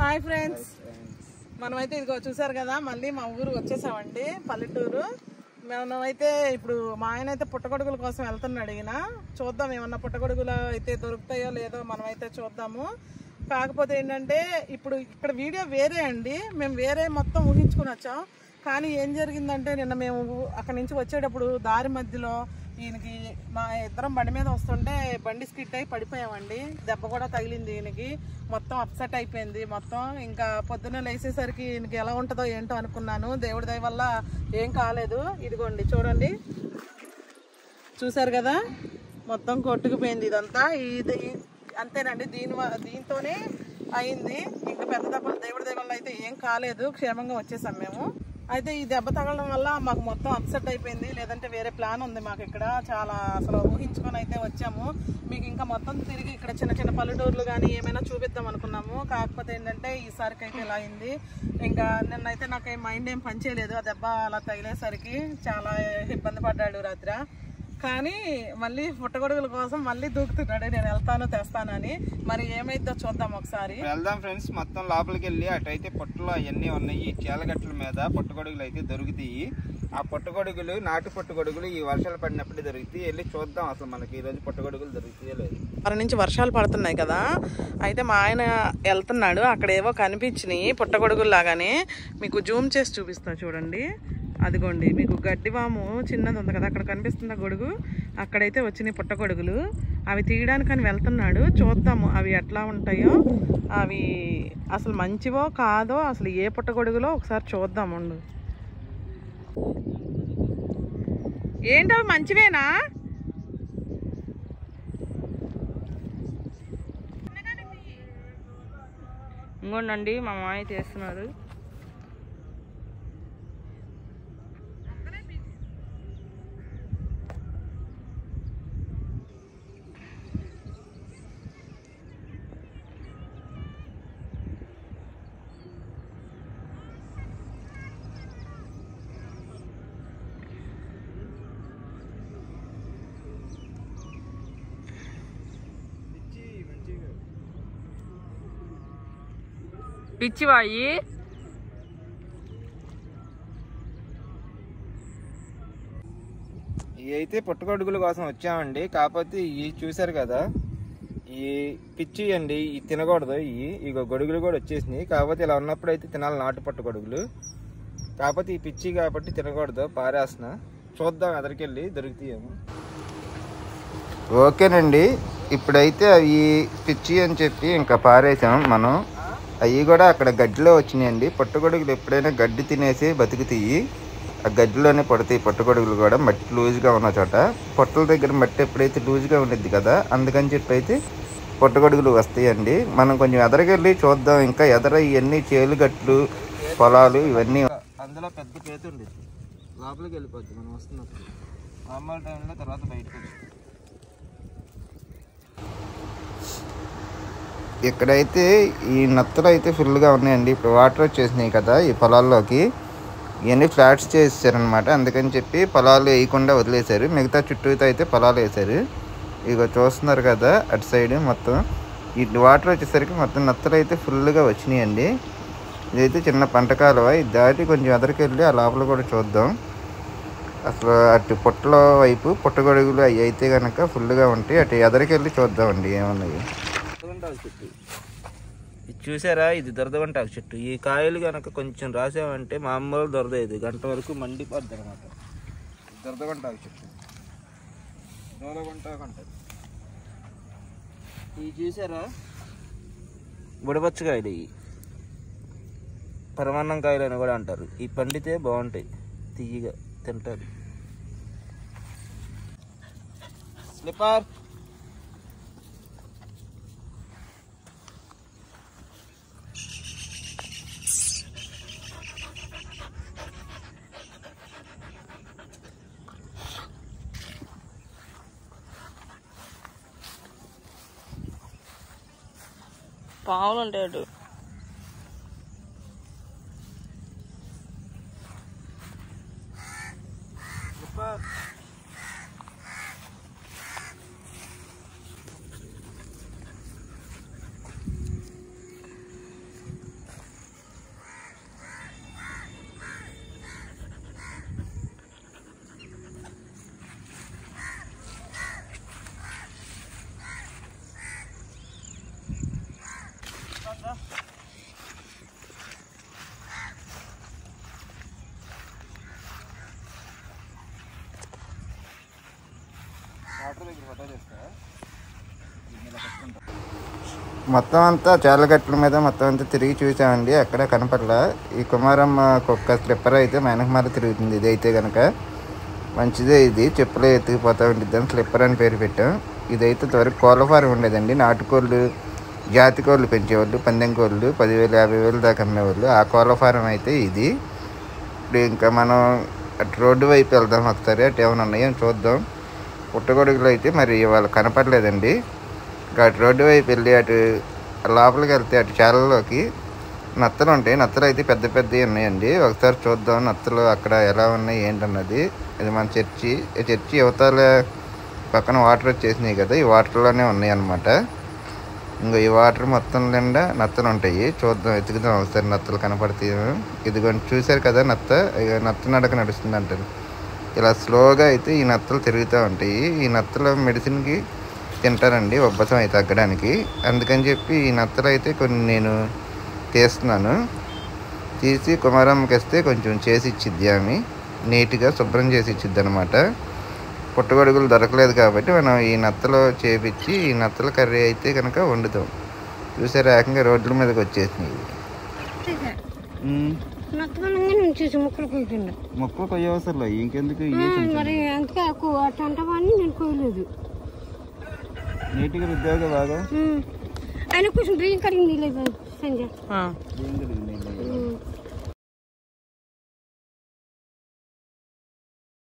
Hi friends. మనమైతే ఇదిగో చూసారు కదా మళ్ళీ మా ఊరు వచ్చేసామండి పల్లెటూరు. మనమైతే ఇప్పుడు మా ఆయన అయితే పుట్టగొడుగుల కోసం వెళ్తున్నాడు ఈయన చూద్దాం ఏమన్నా పుట్టగొడుగులు అయితే దొరుకుతాయో లేదో మనమైతే చూద్దాము. కాకపోతే ఏంటంటే ఇప్పుడు ఇక్కడ వీడియో వేరే అండి. మేము వేరే మొత్తం ఊహించుకుని వచ్చాం. కానీ ఏం జరిగిందంటే నిన్న మేము అక్కడి నుంచి వచ్చేటప్పుడు దారి మధ్యలో ఈయనకి మా ఇద్దరం బండి మీద వస్తుంటే బండి స్కిట్ అయి పడిపోయామండి. దెబ్బ కూడా తగిలింది ఈయనకి. మొత్తం అప్సెట్ అయిపోయింది. మొత్తం ఇంకా పొద్దున్న లేచేసరికి ఈయనకి ఎలా ఉంటుందో ఏంటో అనుకున్నాను. దేవుడి దయ వల్ల ఏం కాలేదు. ఇదిగోండి చూడండి. చూసారు కదా? మొత్తం కొట్టుకుపోయింది ఇదంతా. ఇది అంతేనండి. దీని దీంతోనే అయింది. ఇంకా పెద్ద దెబ్బలు దేవుడి దయ వల్ల అయితే ఏం కాలేదు. క్షేమంగా వచ్చేసాం మేము. అయితే ఈ దెబ్బ తగలడం వల్ల మాకు మొత్తం అప్సెట్ అయిపోయింది. లేదంటే వేరే ప్లాన్ ఉంది మాకు ఇక్కడ. చాలా అసలు ఊహించుకొని అయితే వచ్చాము. మీకు ఇంకా మొత్తం తిరిగి ఇక్కడ చిన్న చిన్న పల్లెటూర్లు కానీ ఏమైనా చూపిద్దాం అనుకున్నాము. కాకపోతే ఏంటంటే ఈసారికి అయితే ఇలా అయింది. ఇంకా నిన్నైతే నాకు మైండ్ ఏం పనిచేయలేదు. ఆ దెబ్బ అలా తగిలేసరికి చాలా ఇబ్బంది పడ్డాడు రాత్రి. కానీ మళ్ళీ పుట్టగొడుగుల కోసం మళ్ళీ దూకుతున్నాడు. నేను వెళ్తాను తెస్తానని. మరి ఏమైద్దో చూద్దాం ఒకసారి. వెళ్దాం ఫ్రెండ్స్. మొత్తం లోపలికి వెళ్ళి అటైతే పొట్టలు అవన్నీ ఉన్నాయి. చేలగట్ల మీద పుట్టగొడుగులు అయితే దొరుకుతాయి. ఆ పుట్టగొడుగులు నాటు పుట్టగొడుగులు ఈ వర్షాలు పడినప్పుడు దొరుకుతాయి. వెళ్ళి చూద్దాం అసలు మనకి ఈ రోజు పుట్టగొడుగులు దొరుకుతాయో లేదు. వారి నుంచి వర్షాలు పడుతున్నాయి కదా. అయితే మా ఆయన వెళ్తున్నాడు. అక్కడ ఏవో కనిపించినాయి పుట్టగొడుగులు లాగానే మీకు జూమ్ చేసి చూపిస్తా చూడండి. అదిగోండి మీకు గడ్డివాము చిన్నది ఉంది కదా అక్కడ కనిపిస్తున్న గొడుగు అక్కడైతే వచ్చినాయి పుట్టగొడుగులు అవి తీయడానికని వెళ్తున్నాడు చూద్దాము అవి ఎట్లా ఉంటాయో. అవి అసలు మంచివో కాదో అసలు ఏ పుట్టగొడుగులో ఒకసారి చూద్దామండు ఏంటి అవి మంచివేనా? ఇంకోండి మా మామయ్య చేస్తున్నారు పిచ్చివాయి. ఇవి అయితే పుట్టగొడుగుల కోసం వచ్చామండి. కాకపోతే ఇవి చూసారు కదా ఈ పిచ్చి అండి ఇవి తినకూడదు ఇవి ఇక గొడుగులు కూడా వచ్చేసినాయి. కాకపోతే ఇలా ఉన్నప్పుడు అయితే తినాలి నాటు పట్టుగొడుగులు కాకపోతే ఈ పిచ్చి కాబట్టి తినకూడదు పారేస్తున్నా. చూద్దాం అదరికెళ్ళి దొరుకుతాయేమో. ఓకేనండి. ఇప్పుడైతే అవి పిచ్చి అని చెప్పి ఇంకా పారేసాం మనం. అవి కూడా అక్కడ గడ్డిలో వచ్చినాయండి. పుట్టగొడుగులు ఎప్పుడైనా గడ్డి తినేసి బతుకుతాయి. ఆ గడ్డిలోనే పడతాయి పుట్టగొడుగులు కూడా. మట్టి లూజ్గా ఉన్న చోట పొట్టల దగ్గర మట్టి ఎప్పుడైతే లూజ్గా ఉండిద్ది కదా అందుకని చెప్పి అయితే పుట్టగొడుగులు వస్తాయండి. మనం కొంచెం ఎదరకెళ్ళి చూద్దాం. ఇంకా ఎదర ఇవన్నీ చేలు గట్లు పొలాలు ఇవన్నీ అందులో పెద్ద పేత ఉండేది లోపలికి వెళ్ళిపోద్ది మనం వస్తున్నప్పుడు. నార్మల్ టైంలో తర్వాత బయటకు ఇక్కడైతే ఈ నత్తలు అయితే ఫుల్గా ఉన్నాయండి ఇప్పుడు వాటర్ వచ్చేసినాయి కదా ఈ పొలాల్లోకి. ఇవన్నీ ఫ్లాట్స్ చేసారనమాట అందుకని చెప్పి పొలాలు వేయకుండా వదిలేశారు. మిగతా చుట్టూతో అయితే పొలాలు వేశారు. ఇక చూస్తున్నారు కదా అటు సైడ్ మొత్తం. ఈ వాటర్ వచ్చేసరికి మొత్తం నత్తలు అయితే ఫుల్గా వచ్చినాయండి. ఇదైతే చిన్న పంట కాలువ. ఇది దాటి కొంచెం ఎదరికి వెళ్ళి ఆ లోపల కూడా చూద్దాం. అసలు అటు పుట్టల వైపు పుట్టగొడుగులు అవి అయితే కనుక ఫుల్గా ఉంటాయి. అటు ఎదరికి వెళ్ళి చూద్దామండి ఏమన్నాయి. చెట్టు ఇది చూసారా? ఇది దొరదగంటాకు చెట్టు. ఈ కాయలు కనుక కొంచెం రాసామంటే మామూలు దొరద ఇది గంట వరకు మండిపోద్ది అనమాట దొరదగంటాకు చెట్టు. దొరదగంటాకు అంటారు ఇవి చూసారా? బుడపచ్చకాయలు ఇవి. పరమాన్నం కాయలు అని కూడా అంటారు. ఈ పండితే బాగుంటాయి. తీయగా తింటారు. స్లిప్పర్ పావులు ఉంటాడు అటు మొత్తం అంతా చాలగట్ల మీద మొత్తం అంతా తిరిగి చూసామండి అక్కడ కనపడలా. ఈ కుమారమ్మ కుక్క స్లిప్పర్ అయితే వెనకమాల తిరుగుతుంది ఇది అయితే కనుక మంచిదే ఇది చెప్పులే ఎత్తుకుపోతా ఉంటుంది స్లిప్పర్ అని పేరు పెట్టాం. ఇదైతే త్వరకు కోళ్ళ ఫారం ఉండేదండి. నాటుకోళ్ళు జాతి కోళ్ళు పెంచేవాళ్ళు పందెం కోళ్ళు పదివేలు యాభై వేలు దాకా అమ్మేవాళ్ళు. ఆ కోళ్ళ ఫారం అయితే ఇది. ఇప్పుడు ఇంకా మనం అటు రోడ్డు వైపు వెళ్దాం ఒకసారి అటు ఏమైనా ఉన్నాయో చూద్దాం. పుట్టగొడుగులు అయితే మరి ఇవాళ కనపడలేదండి. ఇంకా అటు రోడ్డు వైపు వెళ్ళి అటు లోపలికి వెళ్తే అటు చాలలోకి నత్తలు ఉంటాయి. నత్తలు అయితే పెద్ద పెద్దవి ఉన్నాయండి. ఒకసారి చూద్దాం నత్తలు అక్కడ ఎలా ఉన్నాయి ఏంటన్నది. ఇది మన చర్చి. ఈ చర్చి యువతల పక్కన వాటర్ వచ్చేసినాయి కదా ఈ వాటర్లోనే ఉన్నాయి అన్నమాట ఇంకా ఈ వాటర్ మొత్తం నిండా నత్తలు ఉంటాయి. చూద్దాం ఎతుకుదాం ఒకసారి నత్తలు కనపడతాయి. ఇదిగోండి చూశారు కదా నత్త? నత్త నడక నడుస్తుంది అంటారు ఇలా స్లోగా అయితే ఈ నత్తలు తిరుగుతూ ఉంటాయి. ఈ నత్తలు మెడిసిన్కి తింటారండి ఉబ్బసం అయితే తగ్గడానికి. అందుకని చెప్పి ఈ నత్తలు అయితే కొన్ని నేను తీస్తున్నాను. తీసి కుమారమ్మకి ఇస్తే కొంచెం చేసి ఇచ్చిద్ది ఆమె. నీట్గా శుభ్రం చేసి ఇచ్చిద్ది అనమాట పుట్టగొడుగులు దొరకలేదు కాబట్టి మనం ఈ నత్తలో చేపించి ఈ నత్తల కర్రీ అయితే కనుక వండుతాం. చూసారు ఏకంగా రోడ్ల మీదకి వచ్చేసినాయి. ముక్కలు కొయ్యకుండా. మొక్కలు కొయ్యవసరం ఇంకెందుకు మరి అందుకే నేను కొయ్యలేదు. నీట్గా రుద్దావుగా బాగా. ఆయన కొంచెం బియ్యం కడిగింది లేదు సంజయ్. ఉమ్.